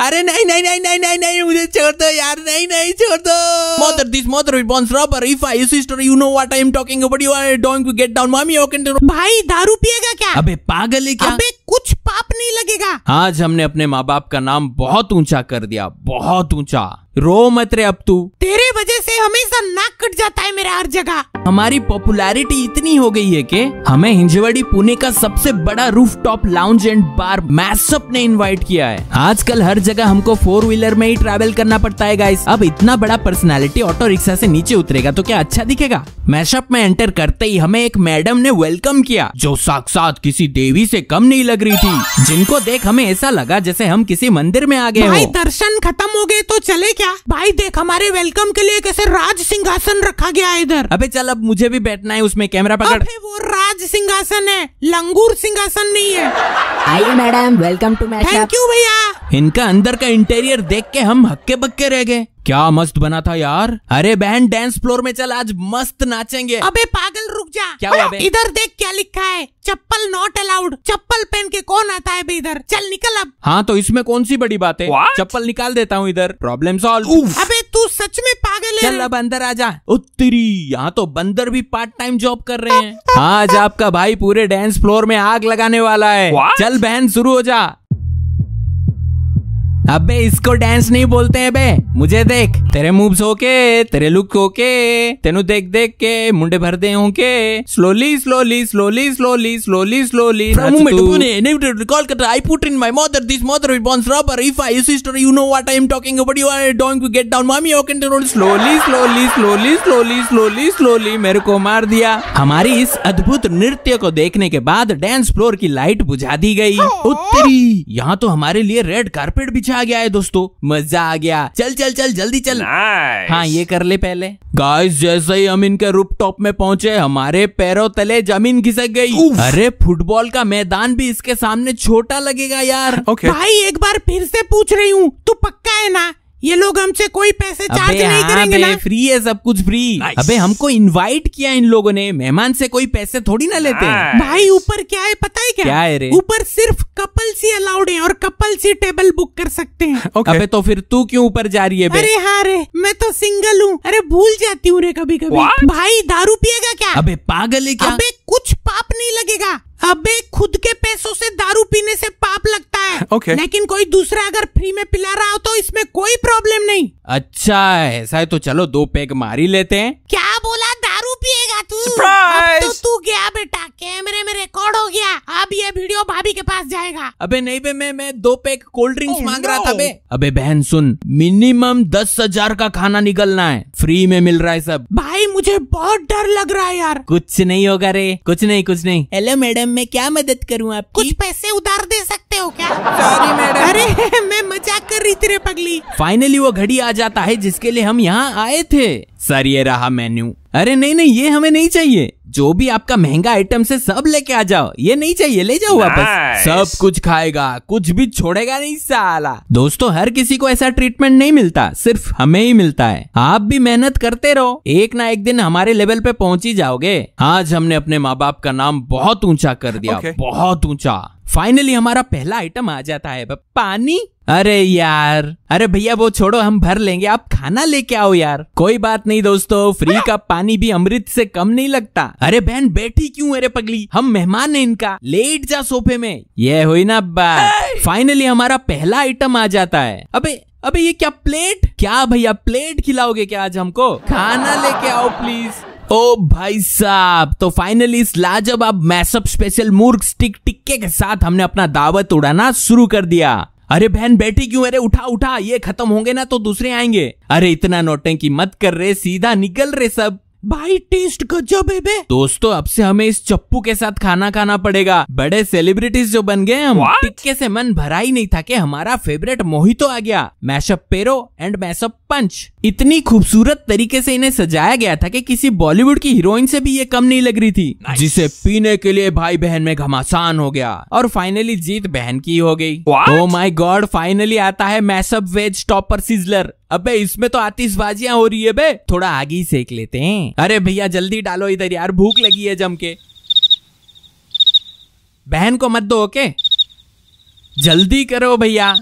अरे नहीं नहीं नहीं नहीं नहीं नहीं मुझे छोड़ दो यार नहीं नहीं छोड़ दो। Mother this mother response rubber if I sister you know what I am talking about you are going to get down. Mommy you can भाई दारू पिएगा क्या? अबे पागल है क्या? अबे कुछ पाप नहीं लगेगा। आज हमने अपने माँ बाप का नाम बहुत ऊँचा कर दिया बहुत ऊँचा। रो मत रे अब तू। तेरे वजह से हमेशा नाक कट जाता है मेरा हर जगह। हमारी पॉपुलैरिटी इतनी हो गई है कि हमें हिंजवाड़ी पुणे का सबसे बड़ा roof top lounge and bar mess up ने इनवाइट किया है। आजकल हर जगह हमको फोर व्हीलर में ही ट्रैवल करना पड़ता है गाइस अब इतना बड़ा पर्सनालिटी ऑटो रिक्शा से नीचे उतरेगा तो क्या अच्छा दिखेगा? मैशअप में एंटर करते ही हमें एक मैडम ने वेलकम किया जो साक्षात किसी देवी से कम नहीं लग रही थी। जिनको देख हमें ऐसा लगा जैसे हम किसी मंदिर में आ गए भाई दर्शन खत्म हो गए तो चले क्या? भाई देख हमारे वेलकम के लिए कैसे राज सिंहासन रखा गया इधर। अबे चल अब मुझे भी बैठना है उसमें कैमरा पकड़। अबे वो राज सिंहासन है लंगूर सिंहासन नहीं है। आइए madam welcome to thank you भैया। इनका अंदर का इंटीरियर देख के हम हक्के बक्के रह गए। क्या मस्त बना था यार। अरे बहन डांस फ्लोर में चल आज मस्त नाचेंगे। अबे पागल रुक जा। क्या हुआ? इधर देख क्या लिखा है। चप्पल नॉट अलाउड चप्पल पहन के कौन आता है बे इधर? चल निकल अब। हाँ तो इसमें कौन सी बड़ी बात? है चप्पल निकाल देता हूँ इधर। प्रॉब्लम सॉल्व अबे तू सच में पागल है। चल अब अंदर आ जा। उत्तरी यहाँ तो बंदर भी पार्ट टाइम जॉब कर रहे हैं। आज आपका भाई पूरे डांस फ्लोर में आग लगाने वाला है। चल बहन शुरू हो जा। अबे इसको डांस नहीं बोलते हैं बे। मुझे देख। तेरे मूव्स ओके तेरे लुक ओके तेनु देख देख के मुंडे भर दे होंगे slowly slowly slowly slowly slowly slowly call कर I put in my mother this mother will bounce rubber if I sister you know what I am talking about you are don't get down mummy okay slowly slowly slowly slowly slowly slowly मेरे को मार दिया। हमारी इस अद्भुत नृत्य को देखने के बाद डांस फ्लोर की लाइट बुझा दी गई। उत्तरी। यहाँ तो हमारे लिए रेड कार्पेट बिछा गया है दोस्तों मज़ा आ गया। चल चल चल जल्दी चल। Nice. हाँ ये कर ले पहले। गाइस जैसे ही हम इनके रूप टॉप में पहुँचे हमारे पैरों तले ज़मीन खिसक गई। अरे फुटबॉल का मैदान भी इसके सामने छोटा लगेगा यार। Okay. भाई एक बार फिर से पूछ रही हूँ तू पक्का है ना? ये लोग हमसे कोई पैसे चार्ज अबे नहीं हाँ करेंगे ना? फ्री है सब कुछ फ्री अबे हमको इनवाइट किया इन लोगों ने। मेहमान से कोई पैसे थोड़ी ना लेते हैं। भाई ऊपर क्या है पता है क्या? क्या है रे? ऊपर सिर्फ़ कपल है और कपल सी टेबल बुक कर सकते हैं। Okay. अबे तो फिर तू क्यों ऊपर जा रही है बे? अरे हाँ रे मैं तो सिंगल हूँ। अरे भूल जाती हूँ रे कभी कभी भाई दारू पिएगा क्या? अबे पागल है क्या? अबे कुछ पाप नहीं लगेगा। अबे खुद के पैसों से दारू पीने से पाप लगता है। Okay. लेकिन कोई दूसरा अगर फ्री में पिला रहा हो तो इसमें कोई प्रॉब्लम नहीं। अच्छा ऐसा है तो चलो दो पैग मार ही लेते हैं। क्या बोला? दारू पिएगा तू? तो तू गया बेटा। कैमरे में रिकॉर्ड हो गया। अब ये वीडियो भाभी के पास जाएगा। अबे नहीं बे मैं मैं दो पैक कोल्ड ड्रिंक्स Oh, मांग रहा था बे। अबे बहन सुन मिनिमम दस हज़ार का खाना निकलना है। फ्री में मिल रहा है सब। भाई मुझे बहुत डर लग रहा है यार। कुछ नहीं होगा रे। कुछ नहीं कुछ नहीं। हेलो मैडम मैं क्या मदद करूँ आप कुछ पैसे उधार दे सकते हो क्या? सॉरी मैडम अरे मैं मज़ाक कर रही थी रे पगली। फाइनली वो घड़ी आ जाता है जिसके लिए हम यहाँ आए थे। सर ये रहा मेन्यू अरे नहीं नहीं ये हमें नहीं चाहिए। जो भी आपका महँगा आइटम से सब लेके आ जाओ ये नहीं चाहिए ले जाओ वापस। Nice. सब कुछ खाएगा कुछ भी छोड़ेगा नहीं साला। दोस्तों हर किसी को ऐसा ट्रीटमेंट नहीं मिलता सिर्फ़ हमें ही मिलता है। आप भी मेहनत करते रहो एक ना एक दिन हमारे लेवल पे पहुँच ही जाओगे। आज हमने अपने माँ बाप का नाम बहुत ऊँचा कर दिया Okay. बहुत ऊँचा। फाइनली हमारा पहला आइटम आ जाता है पानी। अरे यार अरे भैया वो छोड़ो हम भर लेंगे। आप खाना लेके आओ यार। कोई बात नहीं दोस्तों फ्री का पानी भी अमृत से कम नहीं लगता। अरे बहन बैठी क्यों अरे पगली? हम मेहमान हैं इनका। लेट जा सोफे में। ये हुई ना बात। फाइनली हमारा पहला आइटम आ जाता है। अबे अबे ये क्या प्लेट क्या भैया प्लेट खिलाओगे क्या आज हमको? खाना लेके आओ प्लीज़ ओ भाई साहब तो फाइनली इस लाजवाब मैसअप स्पेशल मूर्ख स्टिक टिक्के के साथ हमने अपना दावत उड़ाना शुरू कर दिया। अरे बहन बैठी क्यों? अरे उठा उठा, ये खत्म होंगे ना तो दूसरे आएँगे। अरे इतना नोटें की मत कर रहे सीधा निकल रहे सब। भाई टेस्ट गजब है बे। दोस्तों अब से हमें इस चप्पू के साथ खाना खाना पड़ेगा। बड़े सेलिब्रिटीज जो बन गए हम टिक्के से मन भरा ही नहीं था कि हमारा फेवरेट मोहितो आ गया। मैशअप पेरो एंड मैशअप पंच इतनी खूबसूरत तरीके से इन्हें सजाया गया था कि किसी बॉलीवुड की हीरोइन से भी ये कम नहीं लग रही थी। जिसे पीने के लिए भाई बहन में घमासान हो गया और फाइनली जीत बहन की हो गई? ओ माई गॉड फाइनली आता है मैशअप वेज टॉपर सिजलर अबे, इसमें तो आतिशबाजियाँ हो रही है बे। थोड़ा आगे ही सेक लेते हैं। अरे भैया, जल्दी डालो इधर यार, भूख लगी है जम के। बहन को मत दो, ओके? जल्दी करो भैया।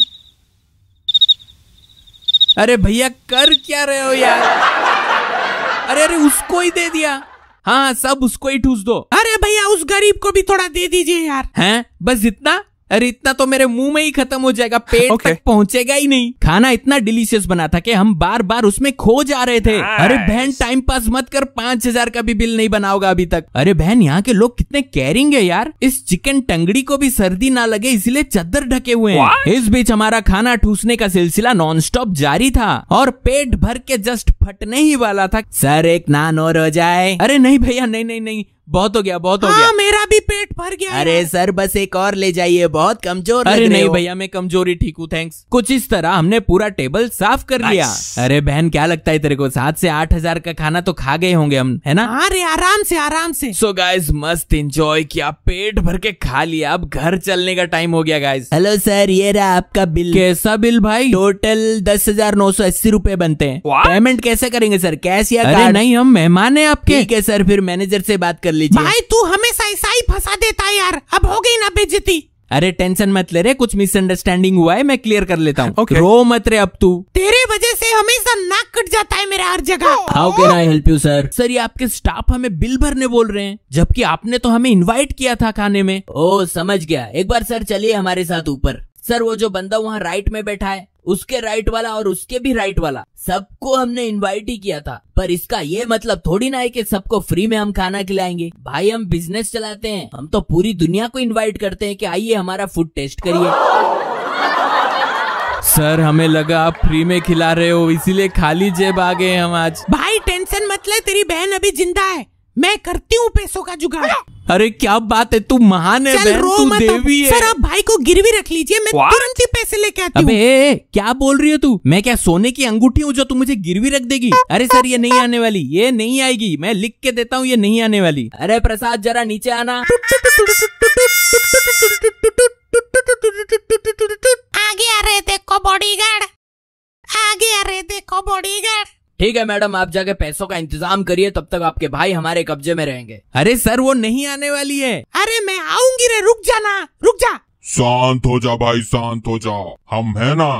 अरे भैया, कर क्या रहे हो यार? अरे अरे, उसको ही दे दिया। हाँ सब उसको ही ठूस दो। अरे भैया, उस गरीब को भी थोड़ा दे दीजिए यार। हैं? बस इतना? अरे इतना तो मेरे मुँह में ही खत्म हो जाएगा पेट Okay. तक पहुंचेगा ही नहीं। खाना इतना डिलीशियस बना था कि हम बार बार उसमें खो जा रहे थे। Nice. अरे बहन टाइम पास मत कर पाँच हज़ार का भी बिल नहीं बना होगा अभी तक। अरे बहन यहाँ के लोग कितने कैरिंग है यार। इस चिकन टंगड़ी को भी सर्दी ना लगे इसलिए चद्दर ढके हुए हैं। इस बीच हमारा खाना ठूसने का सिलसिला नॉनस्टॉप जारी था और पेट भर के जस्ट फटने ही वाला था। सर एक नान और हो जाए। अरे नहीं भैया नहीं नहीं नहीं। बहुत हो गया बहुत हो गया। हाँ मेरा भी पेट भर गया अरे सर बस एक और ले जाइए बहुत कमज़ोर अरे नहीं भैया मैं कमज़ोरी ठीक हूँ थैंक्स कुछ इस तरह हमने पूरा टेबल साफ़ कर लिया। अरे बहन क्या लगता है तेरे को? सात से आठ हज़ार का खाना तो खा गए होंगे हम है ना? अरे आराम से आराम से। सो गाइज़ मस्त एंजॉय किया पेट भर के खा लिया। अब घर चलने का टाइम हो गया गाइज़ हेलो सर ये रहा आपका बिल कैसा बिल भाई? टोटल दस हज़ार नौ सौ अस्सी रूपए बनते हैं। पेमेंट कैसे करेंगे सर कैश या नहीं हम मेहमान है आपके। ठीक है सर फिर मैनेजर से बात कर लीजिए। भाई तू हमेशा ऐसा ही फंसा देता है यार। अब हो गई ना बेइज्जती। अरे टेंशन मत ले रे कुछ मिसअंडरस्टैंडिंग हुआ है मैं क्लियर कर लेता हूँ। Okay. रो मत रे अब तू। तेरे वजह से हमेशा नाक कट जाता है मेरा हर जगह। How can I help you sir sir ये आपके स्टाफ हमें बिल भरने बोल रहे हैं जबकि आपने तो हमें इनवाइट किया था खाने में। ओ समझ गया। एक बार सर चलिए हमारे साथ ऊपर। सर वो जो बंदा वहाँ राइट में बैठा है उसके राइट वाला और उसके भी राइट वाला। सबको हमने इनवाइट ही किया था। पर इसका ये मतलब थोड़ी ना है कि सबको फ्री में हम खाना खिलाएँगे। भाई हम बिज़नेस चलाते हैं। हम तो पूरी दुनिया को इनवाइट करते हैं कि आइए हमारा फ़ूड टेस्ट करिए। सर हमें लगा आप फ्री में खिला रहे हो इसीलिए खाली जेब आ गए हम आज। भाई टेंशन मत ले तेरी बहन अभी ज़िंदा है। मैं करती हूँ पैसों का जुगाड़। अरे क्या बात है तू महान है बहन तू देवी है। सर आप भाई को गिरवी रख लीजिए मैं तुरंत ही पैसे लेके आती अबे हूँ। ए, क्या बोल रही हो तू? मैं क्या सोने की अंगूठी हूँ जो तू मुझे गिरवी रख देगी? अरे सर ये नहीं आने वाली ये नहीं आएगी। मैं लिख के देता हूँ ये नहीं आने वाली। अरे प्रसाद जरा नीचे आना। आगे आ रहे देखो बॉडीगार्ड आगे आ रहे देखो बॉडीगार्ड ठीक है मैडम आप जाके पैसों का इंतज़ाम करिए तब तक आपके भाई हमारे कब्जे में रहेंगे। अरे सर वो नहीं आने वाली है। अरे मैं आऊँगी रे रुक जाना रुक जा। शांत हो जा भाई शांत हो जा। हम है ना।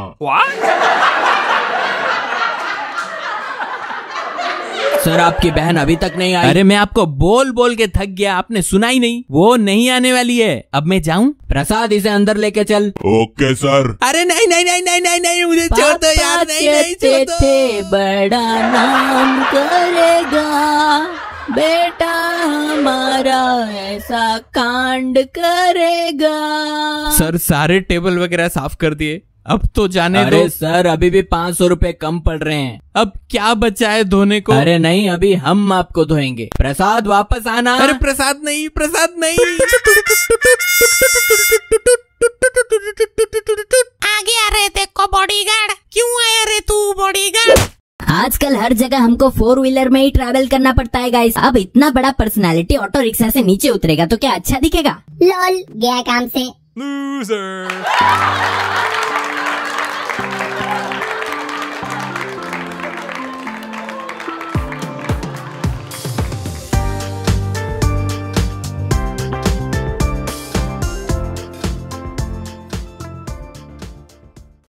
सर आपकी बहन अभी तक नहीं आई। अरे मैं आपको बोल बोल के थक गया आपने सुना ही नहीं। वो नहीं आने वाली है। अब मैं जाऊँ? प्रसाद इसे अंदर लेके चल। Okay sir. अरे नहीं नहीं नहीं नहीं नहीं नहीं मुझे छोड़ दो यार। नहीं नहीं छोड़ दो। बड़ा नाम करेगा। बेटा हमारा ऐसा कांड करेगा। सर सारे टेबल वगैरह साफ़ कर दिए। अब तो जाने अरे दो। सर अभी भी पाँच सौ रूपए कम पड़ रहे हैं। अब क्या बचा है धोने को? अरे नहीं अभी हम आपको धोएँगे। प्रसाद वापस आना। अरे प्रसाद नहीं प्रसाद नहीं। आजकल हर जगह हमको फोर व्हीलर में ही ट्रैवल करना पड़ता है गाइस अब इतना बड़ा पर्सनालिटी ऑटो रिक्शा से नीचे उतरेगा तो क्या अच्छा दिखेगा? लॉल गया काम से। Loser.